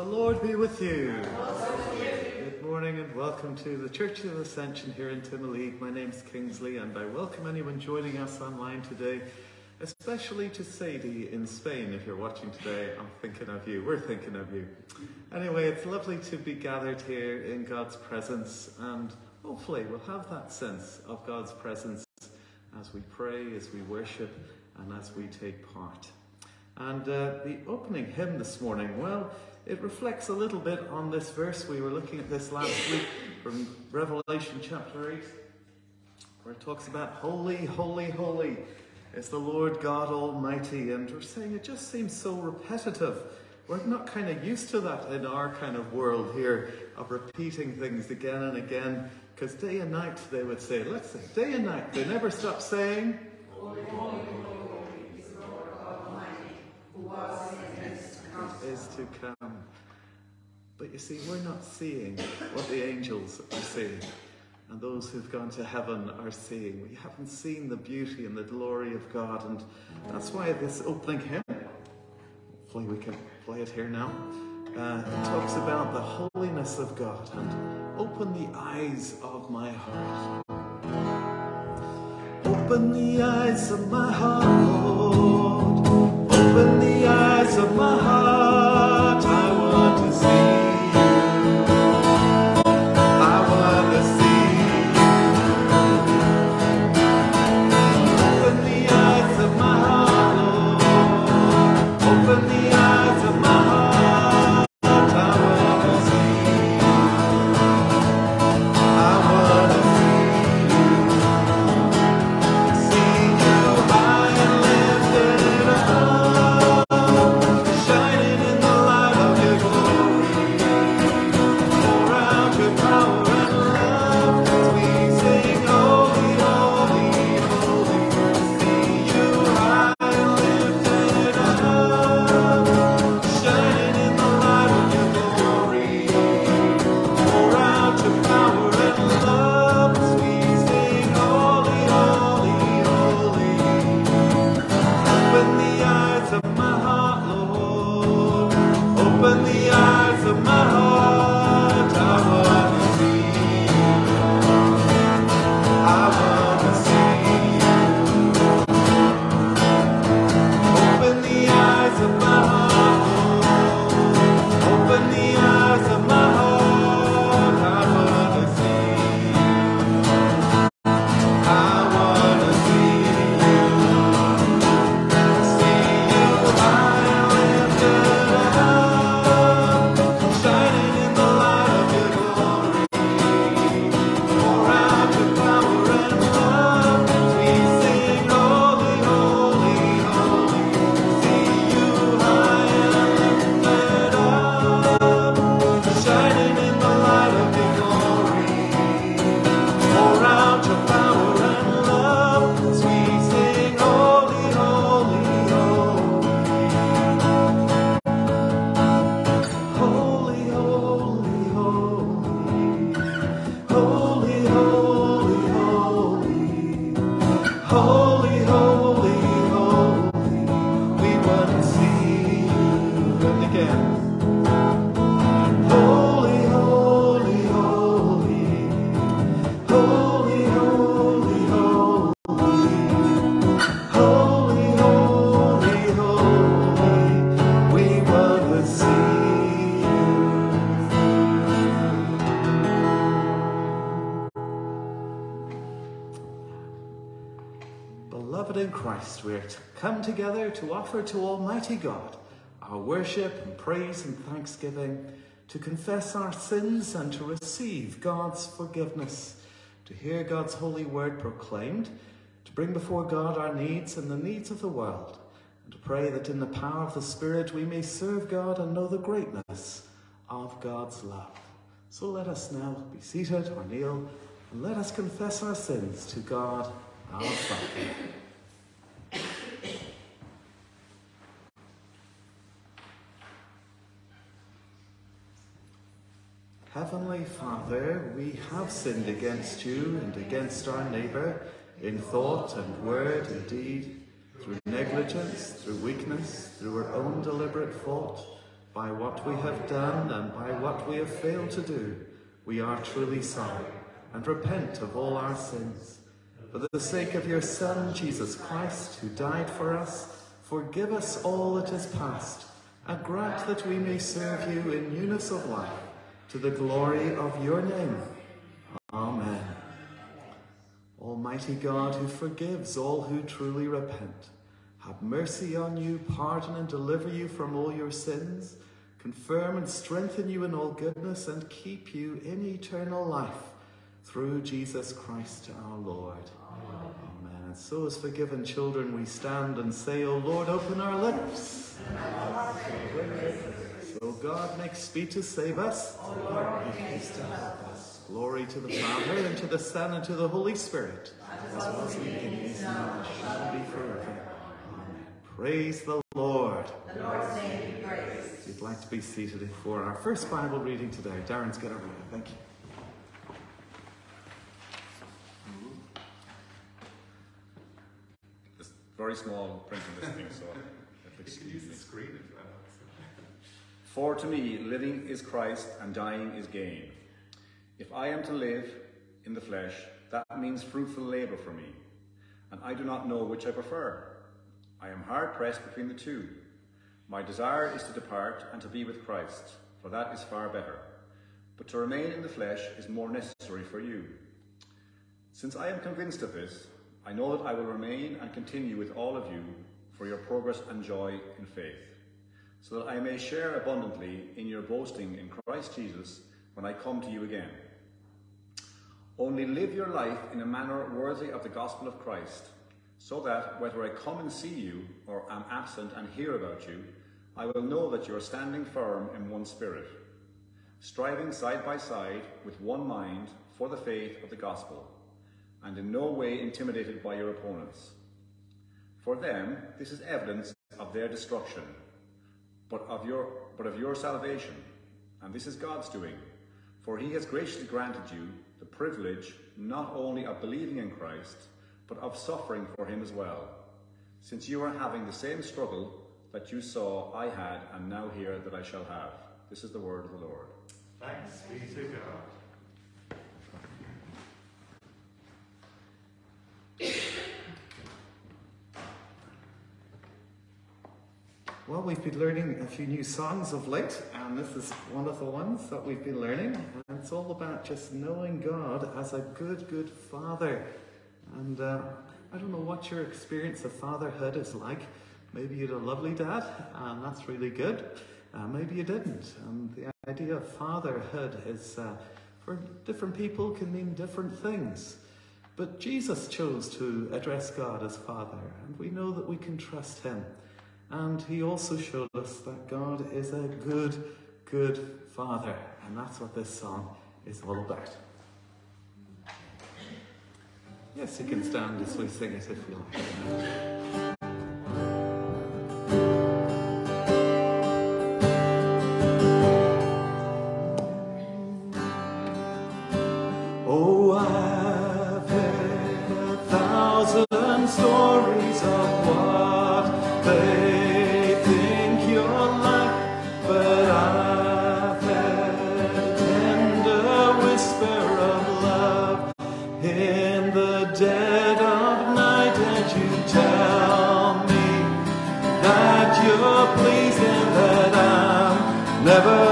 The Lord be with you. Good morning and welcome to the Church of the Ascension here in Timoleague. My name's Kingsley and I welcome anyone joining us online today, especially to Sadie in Spain. If you're watching today, I'm thinking of you. We're thinking of you. Anyway, it's lovely to be gathered here in God's presence and hopefully we'll have that sense of God's presence as we pray, as we worship, and as we take part. And uh, the opening hymn this morning, well, it reflects a little bit on this verse. We were looking at this last week from Revelation chapter 8, where it talks about holy, holy, holy is the Lord God Almighty. And we're saying it just seems so repetitive. We're not kind of used to that in our kind of world here of repeating things again and again. Because day and night they would say, let's say, day and night, they never stop saying, Holy, holy, holy is the Lord Almighty, who was and is to come. Is to come. But you see, we're not seeing what the angels are seeing. And those who've gone to heaven are seeing. We haven't seen the beauty and the glory of God. And that's why this opening hymn, hopefully we can play it here now, uh, talks about the holiness of God and open the eyes of my heart. Open the eyes of my heart. Open the eyes of my heart. In we are to come together to offer to Almighty God our worship and praise and thanksgiving, to confess our sins and to receive God's forgiveness, to hear God's holy word proclaimed, to bring before God our needs and the needs of the world, and to pray that in the power of the Spirit we may serve God and know the greatness of God's love. So let us now be seated or kneel and let us confess our sins to God our Father. Heavenly Father, we have sinned against you and against our neighbour in thought and word and deed, through negligence, through weakness, through our own deliberate fault, by what we have done and by what we have failed to do. We are truly sorry and repent of all our sins. For the sake of your Son, Jesus Christ, who died for us, forgive us all that is past, and grant that we may serve you in newness of life to the glory of your name. Amen. Almighty God, who forgives all who truly repent, have mercy on you, pardon and deliver you from all your sins, confirm and strengthen you in all goodness, and keep you in eternal life through Jesus Christ our Lord. Amen. Amen. And so, as forgiven children, we stand and say, O Lord, open our lips. So God makes speed to save us. Glory to the Father, and to the Son, and to the Holy Spirit, as was in the beginning, is now, and shall be forever. Amen. Praise the Lord. The Lord's name be praised. If you'd like to be seated for our first Bible reading today, Darren's got a reading. Thank you. It's very small print on this thing, so excuse me. screen as well. For to me, living is Christ and dying is gain. If I am to live in the flesh, that means fruitful labor for me, and I do not know which I prefer. I am hard pressed between the two. My desire is to depart and to be with Christ, for that is far better. But to remain in the flesh is more necessary for you. Since I am convinced of this, I know that I will remain and continue with all of you for your progress and joy in faith, so that I may share abundantly in your boasting in Christ Jesus when I come to you again. Only live your life in a manner worthy of the gospel of Christ, so that whether I come and see you or am absent and hear about you, I will know that you are standing firm in one spirit, striving side by side with one mind for the faith of the gospel, and in no way intimidated by your opponents. For them, this is evidence of their destruction, but of your, but of your salvation, and this is God's doing. For he has graciously granted you the privilege not only of believing in Christ, but of suffering for him as well, since you are having the same struggle that you saw I had and now hear that I shall have. This is the word of the Lord. Thanks be to God. Well, we've been learning a few new songs of late, and this is one of the ones that we've been learning. And it's all about just knowing God as a good, good Father. And uh, I don't know what your experience of fatherhood is like. Maybe you had a lovely dad, and that's really good. Uh, maybe you didn't. And the idea of fatherhood is, uh, for different people, can mean different things. But Jesus chose to address God as Father, and we know that we can trust Him. And He also showed us that God is a good, good Father, and that's what this song is all about. Yes, you can stand as we sing it if you like. You're that I'm never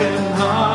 broken heart.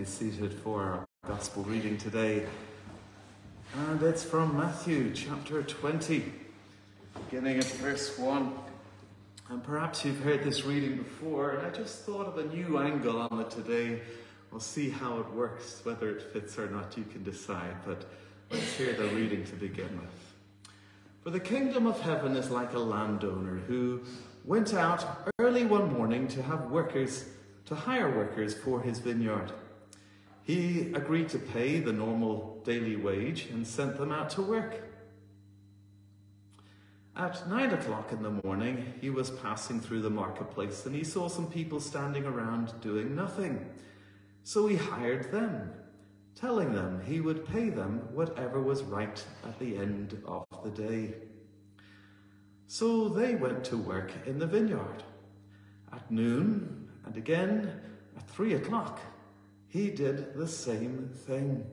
Be seated for our gospel reading today. And it's from Matthew chapter 20, beginning at verse 1. And perhaps you've heard this reading before, and I just thought of a new angle on it today. We'll see how it works, whether it fits or not, you can decide. But let's hear the reading to begin with. For the kingdom of heaven is like a landowner who went out early one morning to have workers, to hire workers for his vineyard. He agreed to pay the normal daily wage and sent them out to work. At nine o'clock in the morning, he was passing through the marketplace and he saw some people standing around doing nothing. So he hired them, telling them he would pay them whatever was right at the end of the day. So they went to work in the vineyard. At noon and again at three o'clock, he did the same thing.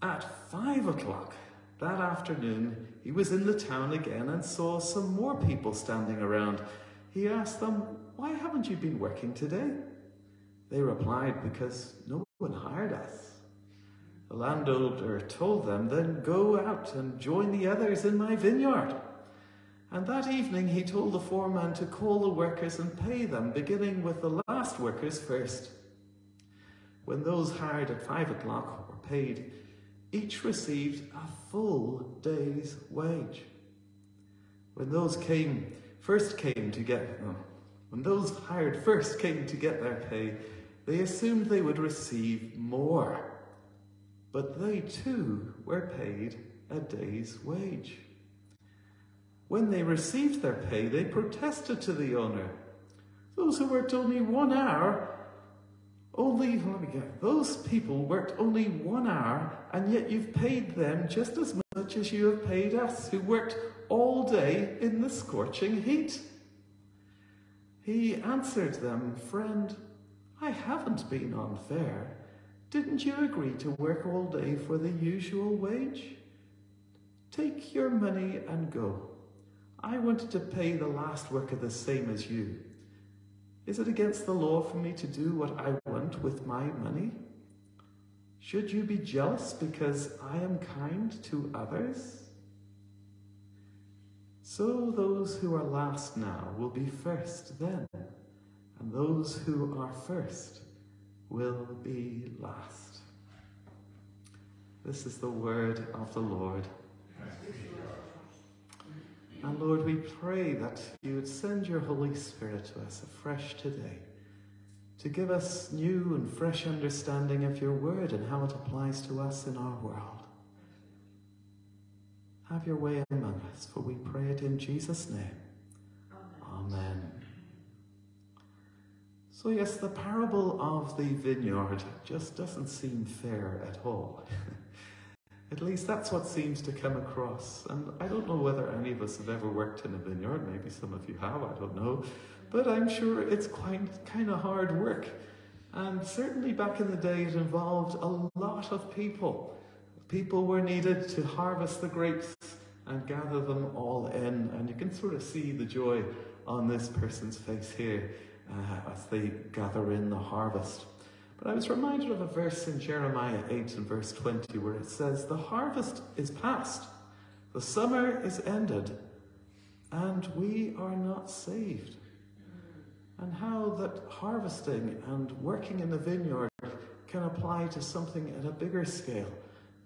At five o'clock that afternoon, he was in the town again and saw some more people standing around. He asked them, Why haven't you been working today? They replied, Because no one hired us. The landowner told them, Then go out and join the others in my vineyard. And that evening he told the foreman to call the workers and pay them, beginning with the last workers first. When those hired at five o'clock were paid, each received a full day's wage. When those came first came to get when those hired first came to get their pay, they assumed they would receive more. But they too were paid a day's wage. When they received their pay, they protested to the owner. Those who worked only one hour, Oh, only, let me get, those people worked only one hour, and yet you've paid them just as much as you have paid us, who worked all day in the scorching heat. He answered them, Friend, I haven't been unfair. Didn't you agree to work all day for the usual wage? Take your money and go. I wanted to pay the last worker the same as you. Is it against the law for me to do what I want with my money? Should you be jealous because I am kind to others? So those who are last now will be first then, and those who are first will be last. This is the word of the Lord. And Lord, we pray that you would send your Holy Spirit to us afresh today to give us new and fresh understanding of your word and how it applies to us in our world. Have your way among us, for we pray it in Jesus' name. Amen. Amen. So, yes, the parable of the vineyard just doesn't seem fair at all. At least that's what seems to come across. And I don't know whether any of us have ever worked in a vineyard. Maybe some of you have, I don't know. But I'm sure it's quite kind of hard work. And certainly back in the day, it involved a lot of people. People were needed to harvest the grapes and gather them all in. And you can sort of see the joy on this person's face here uh, as they gather in the harvest. But I was reminded of a verse in Jeremiah 8 and verse 20 where it says, The harvest is past, the summer is ended, and we are not saved. And how that harvesting and working in the vineyard can apply to something at a bigger scale.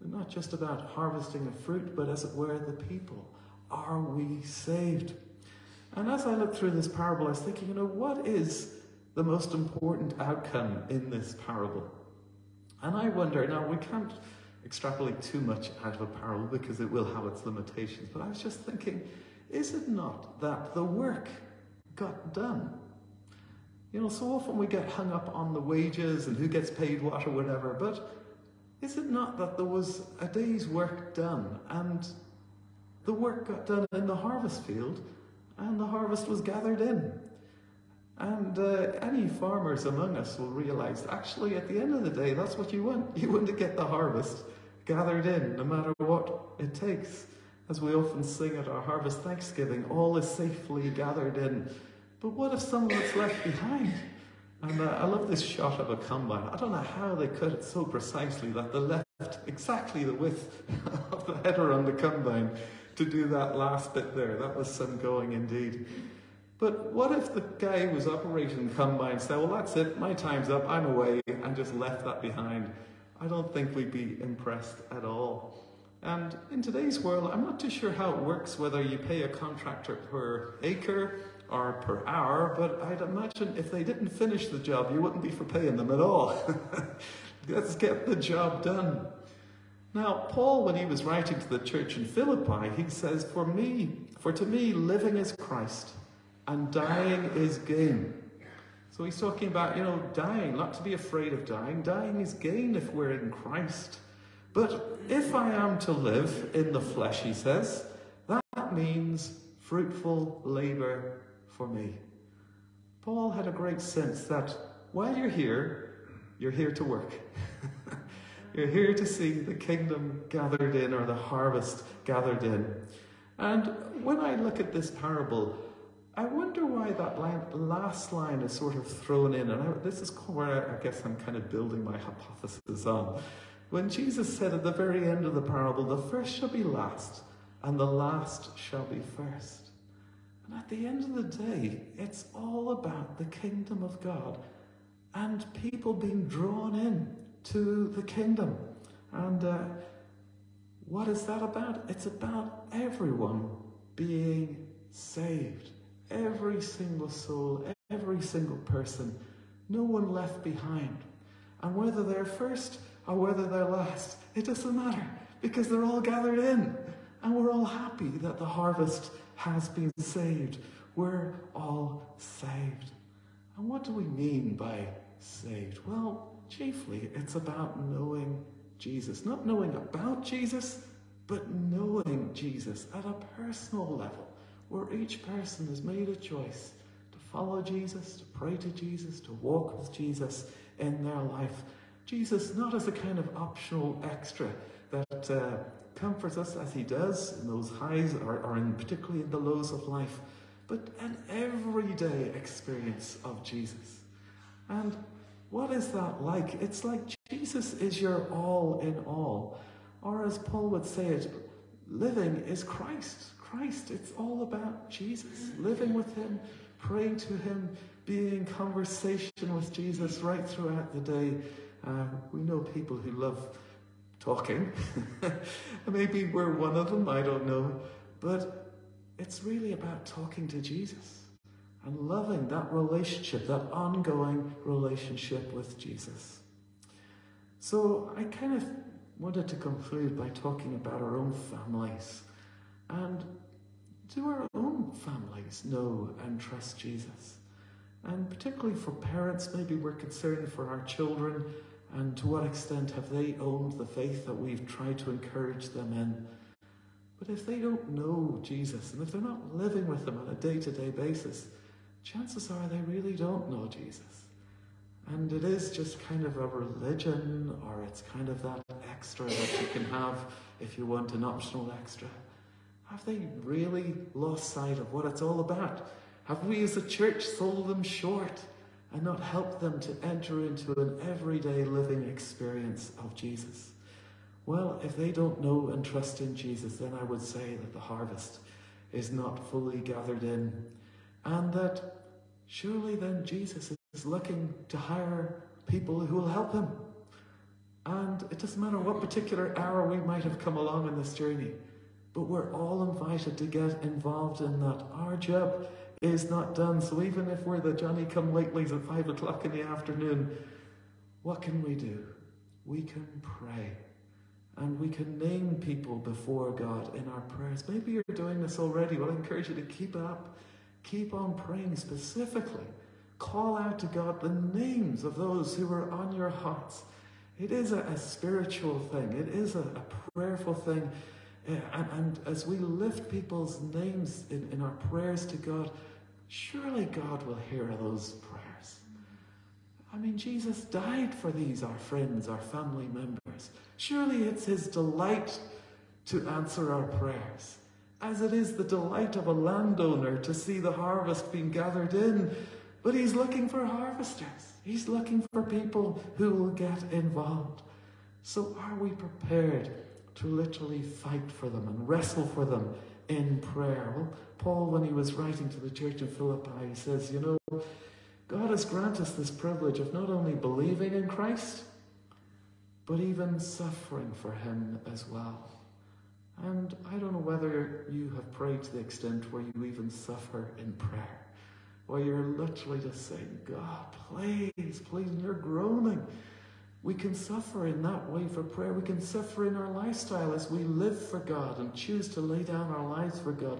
Not just about harvesting of fruit, but as it were, the people. Are we saved? And as I looked through this parable, I was thinking, you know, what is the most important outcome in this parable. And I wonder, now we can't extrapolate too much out of a parable because it will have its limitations, but I was just thinking, is it not that the work got done? You know, so often we get hung up on the wages and who gets paid what or whatever, but is it not that there was a day's work done and the work got done in the harvest field and the harvest was gathered in? And uh, any farmers among us will realize actually, at the end of the day, that's what you want. You want to get the harvest gathered in, no matter what it takes. As we often sing at our harvest thanksgiving, all is safely gathered in. But what if some of it's left behind? And uh, I love this shot of a combine. I don't know how they cut it so precisely that they left exactly the width of the header on the combine to do that last bit there. That was some going indeed. But what if the guy who was operating the combine said, well, that's it, my time's up, I'm away, and just left that behind? I don't think we'd be impressed at all. And in today's world, I'm not too sure how it works, whether you pay a contractor per acre or per hour, but I'd imagine if they didn't finish the job, you wouldn't be for paying them at all. Let's get the job done. Now, Paul, when he was writing to the church in Philippi, he says, For me, for to me, living is Christ and dying is gain. So he's talking about, you know, dying, not to be afraid of dying. Dying is gain if we're in Christ. But if I am to live in the flesh, he says, that means fruitful labor for me. Paul had a great sense that while you're here, you're here to work. you're here to see the kingdom gathered in or the harvest gathered in. And when I look at this parable, I wonder why that line, last line is sort of thrown in. And I, this is where I guess I'm kind of building my hypothesis on. When Jesus said at the very end of the parable, the first shall be last, and the last shall be first. And at the end of the day, it's all about the kingdom of God and people being drawn in to the kingdom. And uh, what is that about? It's about everyone being saved. Every single soul, every single person, no one left behind. And whether they're first or whether they're last, it doesn't matter because they're all gathered in. And we're all happy that the harvest has been saved. We're all saved. And what do we mean by saved? Well, chiefly it's about knowing Jesus. Not knowing about Jesus, but knowing Jesus at a personal level, where each person has made a choice to follow Jesus, to pray to Jesus, to walk with Jesus in their life. Jesus not as a kind of optional extra that uh, comforts us as he does in those highs or, or in particularly in the lows of life, but an everyday experience of Jesus. And what is that like? It's like Jesus is your all in all. Or as Paul would say it, living is Christ. Christ, it's all about Jesus. Living with him, praying to him, being in conversation with Jesus right throughout the day. Uh, we know people who love talking. Maybe we're one of them, I don't know. But it's really about talking to Jesus and loving that relationship, that ongoing relationship with Jesus. So I kind of wanted to conclude by talking about our own families. And do our own families know and trust Jesus? And particularly for parents, maybe we're concerned for our children and to what extent have they owned the faith that we've tried to encourage them in? But if they don't know Jesus, and if they're not living with him on a day to day basis, chances are they really don't know Jesus. And it is just kind of a religion, or it's kind of that extra that you can have if you want an optional extra. Have they really lost sight of what it's all about? Have we as a church sold them short? and not helped them to enter into an everyday living experience of Jesus? Well, if they don't know and trust in Jesus, then I would say that the harvest is not fully gathered in, and that surely then Jesus is looking to hire people who will help him. And it doesn't matter what particular hour we might have come along in this journey, but we're all invited to get involved in that. Our job is not done. So even if we're the Johnny come latelys at five o'clock in the afternoon, what can we do? We can pray. And we can name people before God in our prayers. Maybe you're doing this already. Well, I encourage you to keep it up. Keep on praying specifically. Call out to God the names of those who are on your hearts. It is a, a spiritual thing, it is a, a prayerful thing. And, and, as we lift people's names in, in our prayers to God, surely God will hear those prayers. I mean, Jesus died for these, our friends, our family members. Surely it's his delight to answer our prayers, as it is the delight of a landowner to see the harvest being gathered in. But he's looking for harvesters. He's looking for people who will get involved. So, are we prepared to literally fight for them and wrestle for them in prayer? Well, Paul, when he was writing to the church in Philippi, he says, You know, God has granted us this privilege of not only believing in Christ, but even suffering for Him as well. And I don't know whether you have prayed to the extent where you even suffer in prayer, where you're literally just saying, God, please, please, and you're groaning. We can suffer in that way for prayer. We can suffer in our lifestyle as we live for God and choose to lay down our lives for God.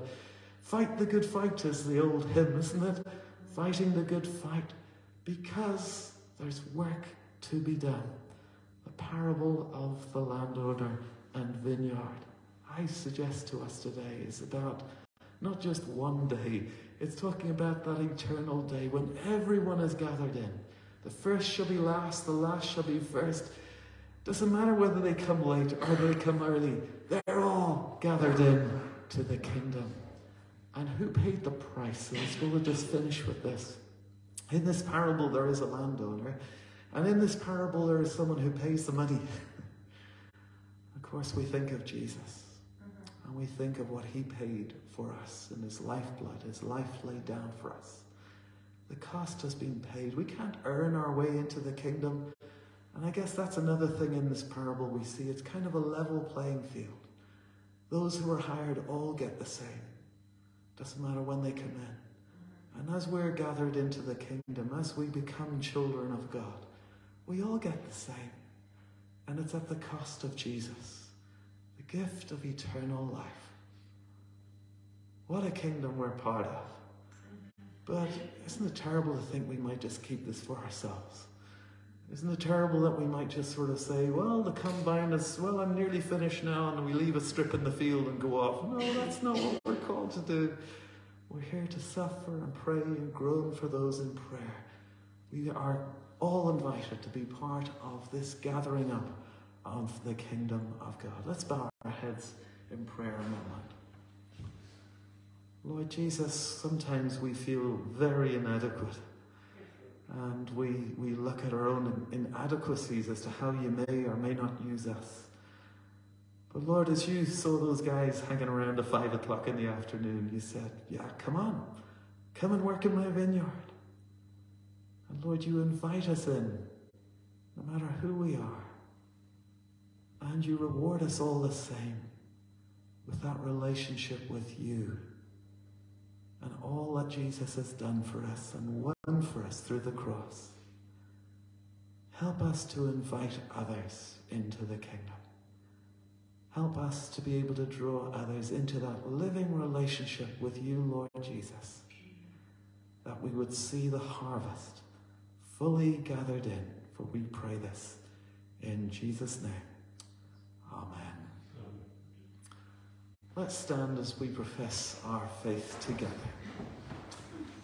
Fight the good fight is the old hymn, isn't it? Fighting the good fight because there's work to be done. The parable of the landowner and vineyard. I suggest to us today is about not just one day, it's talking about that eternal day when everyone is gathered in. The first shall be last, the last shall be first. Doesn't matter whether they come late or they come early, they're all gathered in to the kingdom. And who paid the price? So let's go just finish with this. In this parable, there is a landowner, and in this parable, there is someone who pays the money. of course, we think of Jesus. And we think of what he paid for us in his lifeblood, his life laid down for us. The cost has been paid. We can't earn our way into the kingdom. And I guess that's another thing in this parable we see. It's kind of a level playing field. Those who are hired all get the same. Doesn't matter when they come in. And as we're gathered into the kingdom, as we become children of God, we all get the same. And it's at the cost of Jesus the gift of eternal life. What a kingdom we're part of. But isn't it terrible to think we might just keep this for ourselves? Isn't it terrible that we might just sort of say, well, the combine is, well, I'm nearly finished now, and we leave a strip in the field and go off? No, that's not what we're called to do. We're here to suffer and pray and groan for those in prayer. We are all invited to be part of this gathering up of the kingdom of God. Let's bow our heads in prayer a moment. Lord Jesus, sometimes we feel very inadequate. And we, we look at our own inadequacies as to how you may or may not use us. But Lord, as you saw those guys hanging around at five o'clock in the afternoon, you said, Yeah, come on, come and work in my vineyard. And Lord, you invite us in, no matter who we are. And you reward us all the same with that relationship with you Jesus has done for us and won for us through the cross. Help us to invite others into the kingdom. Help us to be able to draw others into that living relationship with you, Lord Jesus, that we would see the harvest fully gathered in, for we pray this in Jesus' name. Amen. Let's stand as we profess our faith together.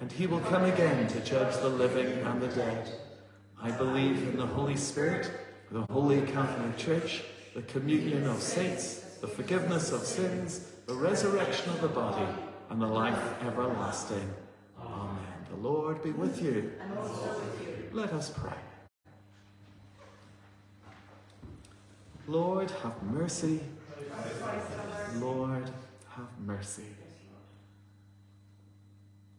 and he will come again to judge the living and the dead. I believe in the Holy Spirit, the Holy Catholic Church, the communion of saints, the forgiveness of sins, the resurrection of the body, and the life everlasting. Amen. The Lord be with you. Let us pray. Lord, have mercy. Lord, have mercy.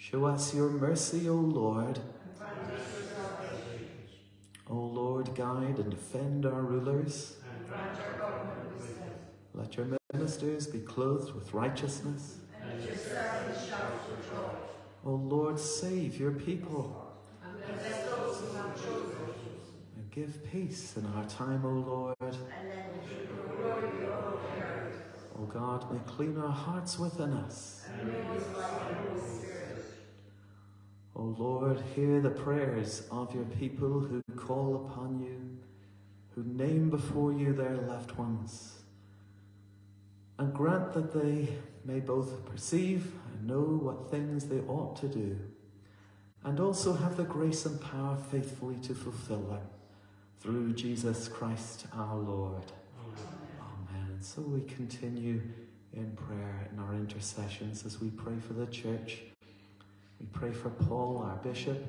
Show us your mercy, O Lord. O Lord, guide and defend our rulers. Let your ministers be clothed with righteousness. O Lord, save your people And give peace in our time, O Lord. O God, may clean our hearts within us. And may his light and Holy Spirit. O Lord, hear the prayers of your people who call upon you, who name before you their loved ones, and grant that they may both perceive and know what things they ought to do, and also have the grace and power faithfully to fulfill them, through Jesus Christ our Lord. Amen. So we continue in prayer in our intercessions as we pray for the church. We pray for Paul, our bishop,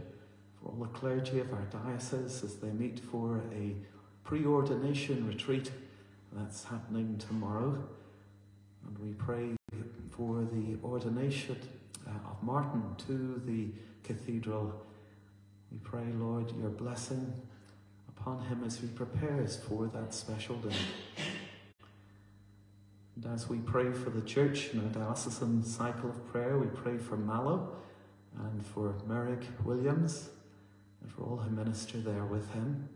for all the clergy of our diocese as they meet for a preordination retreat that's happening tomorrow. And we pray for the ordination uh, of Martin to the cathedral. We pray, Lord, your blessing upon him as he prepares for that special day. And as we pray for the church in our diocesan cycle of prayer, we pray for Mallow and for Merrick Williams and for all who minister there with him.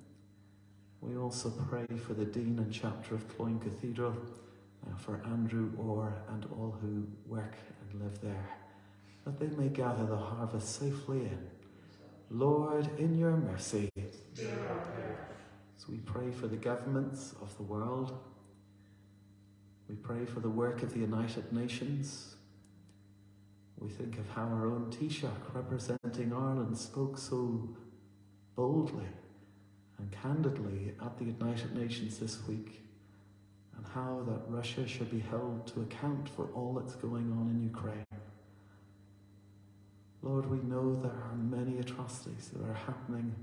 We also pray for the Dean and Chapter of Cloyne Cathedral, uh, for Andrew Orr and all who work and live there, that they may gather the harvest safely in. Lord, in your mercy, as we pray for the governments of the world, we pray for the work of the United Nations. We think of how our own Taoiseach, representing Ireland, spoke so boldly and candidly at the United Nations this week, and how that Russia should be held to account for all that's going on in Ukraine. Lord, we know there are many atrocities that are happening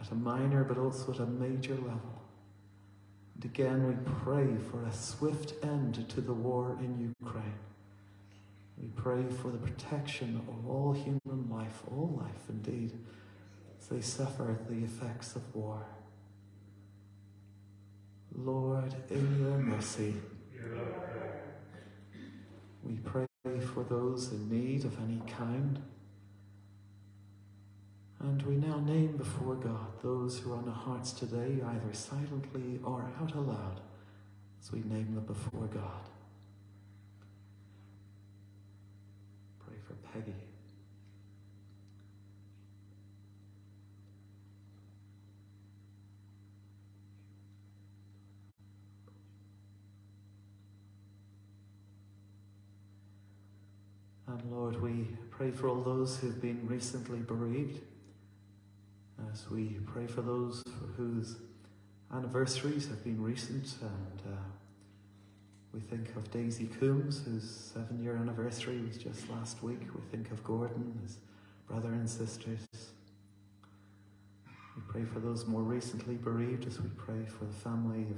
at a minor but also at a major level. And again, we pray for a swift end to the war in Ukraine. We pray for the protection of all human life, all life indeed, as they suffer the effects of war. Lord, in your mercy, we pray for those in need of any kind. And we now name before God those who are on our hearts today, either silently or out aloud, as we name them before God. Pray for Peggy. And Lord, we pray for all those who've been recently bereaved. As we pray for those for whose anniversaries have been recent, and uh, we think of Daisy Coombs, whose seven year anniversary was just last week. We think of Gordon, his brother and sisters. We pray for those more recently bereaved as we pray for the family of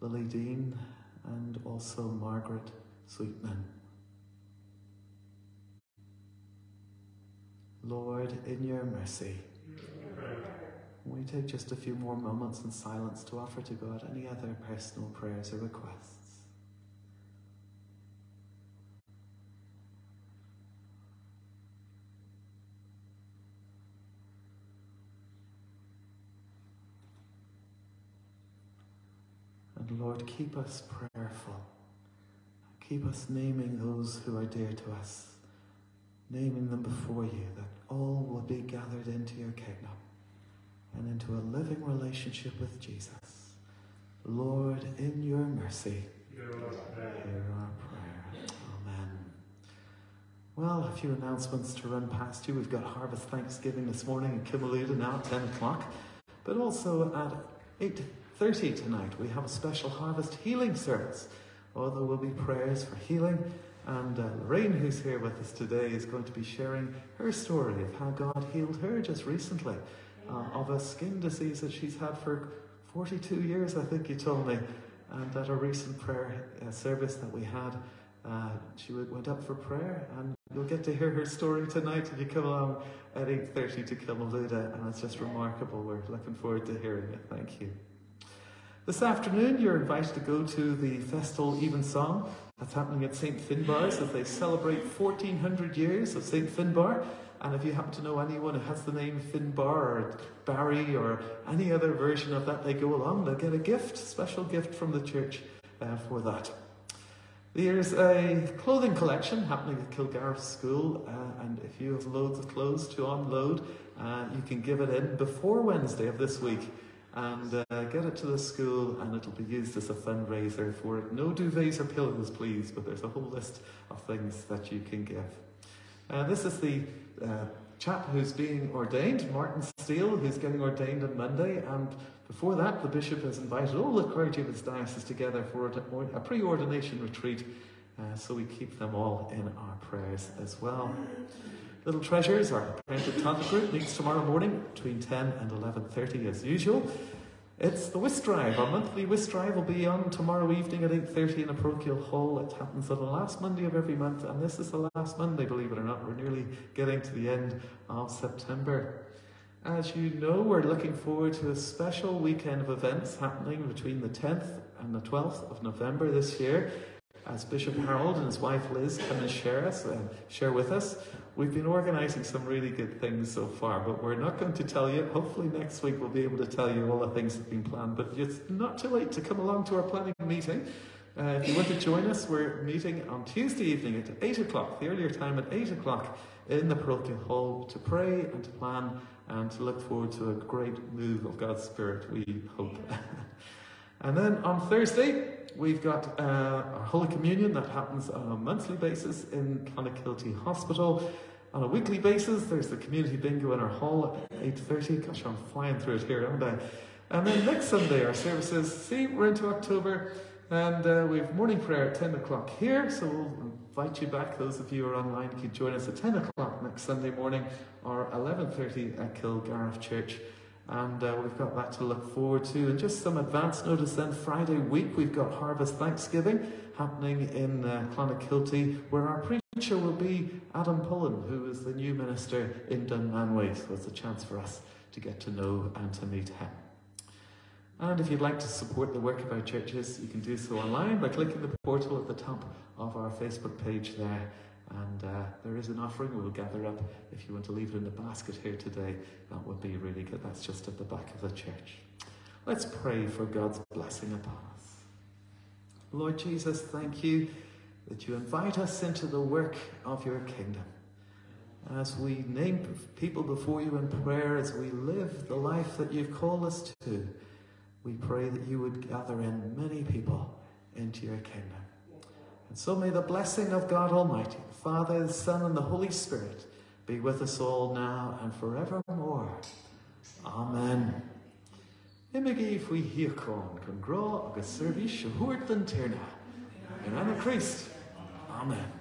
Lily Dean and also Margaret Sweetman. Lord, in your mercy, we take just a few more moments in silence to offer to God any other personal prayers or requests. And Lord, keep us prayerful. Keep us naming those who are dear to us, naming them before you, that all will be gathered into your kingdom and into a living relationship with Jesus. Lord, in your mercy, hear our prayer. Amen. Well, a few announcements to run past you. We've got Harvest Thanksgiving this morning in Kilmaloda now at 10 o'clock, but also at 8.30 tonight we have a special Harvest Healing Service. Oh, there will be prayers for healing. And uh, Lorraine, who's here with us today, is going to be sharing her story of how God healed her just recently uh, of a skin disease that she's had for 42 years, I think you told me. And at a recent prayer uh, service that we had, uh, she went up for prayer, and you'll get to hear her story tonight if you come along at 8.30 to Kilmaloda, and it's just remarkable. We're looking forward to hearing it. Thank you. This afternoon, you're invited to go to the Festal Evensong that's happening at St. Finbarr's as they celebrate 1400 years of St. Finbar. And if you happen to know anyone who has the name Finbar or Barry or any other version of that, they go along, they'll get a gift, special gift from the church uh, for that. There's a clothing collection happening at Kilgariffe School, uh, and if you have loads of clothes to unload, uh, you can give it in before Wednesday of this week and uh, get it to the school, and it'll be used as a fundraiser for it. No duvets or pillows, please, but there's a whole list of things that you can give. Uh, this is the uh, chap who's being ordained, Martin Steele, who's getting ordained on Monday, and before that, the bishop has invited all the clergy of his diocese together for a pre-ordination retreat, uh, so we keep them all in our prayers as well. Little Treasures, our parental contact group, meets tomorrow morning between 10 and 11.30 as usual. It's the Whist Drive. Our monthly Whist Drive will be on tomorrow evening at 8.30 in a parochial hall. It happens on the last Monday of every month, and this is the last Monday, believe it or not. We're nearly getting to the end of September. As you know, we're looking forward to a special weekend of events happening between the 10th and the 12th of November this year as Bishop Harold and his wife Liz come and share us and share with us. We've been organising some really good things so far, but we're not going to tell you. Hopefully next week we'll be able to tell you all the things that have been planned. But it's not too late to come along to our planning meeting. Uh, if you want to join us, we're meeting on Tuesday evening at 8 o'clock, the earlier time at 8 o'clock in the parochial hall to pray and to plan and to look forward to a great move of God's Spirit, we hope. and then on Thursday, We've got uh, our Holy Communion that happens on a monthly basis in Clonakilty Hospital. On a weekly basis, there's the community bingo in our hall at 8.30. Gosh, I'm flying through it here, aren't I? And then next Sunday, our services, see, we're into October, and uh, we have morning prayer at 10 o'clock here, so we'll invite you back. Those of you who are online can join us at 10 o'clock next Sunday morning, or 11.30 at Kilgariffe Church. And uh, we've got that to look forward to. And just some advance notice then, Friday week, we've got Harvest Thanksgiving happening in uh, Clonakilty, where our preacher will be Adam Pullen, who is the new minister in Dunmanway. So it's a chance for us to get to know and to meet him. And if you'd like to support the work of our churches, you can do so online by clicking the portal at the top of our Facebook page there. And uh, there is an offering we'll gather up. If you want to leave it in the basket here today, that would be really good. That's just at the back of the church. Let's pray for God's blessing upon us. Lord Jesus, thank you that you invite us into the work of your kingdom. As we name people before you in prayer, as we live the life that you've called us to, we pray that you would gather in many people into your kingdom. And so may the blessing of God Almighty, Father, the Son, and the Holy Spirit be with us all now and forevermore. Amen. Imigi fwy hiacon, con gro agus service, huirt den tirna. In Anna Christ. Amen.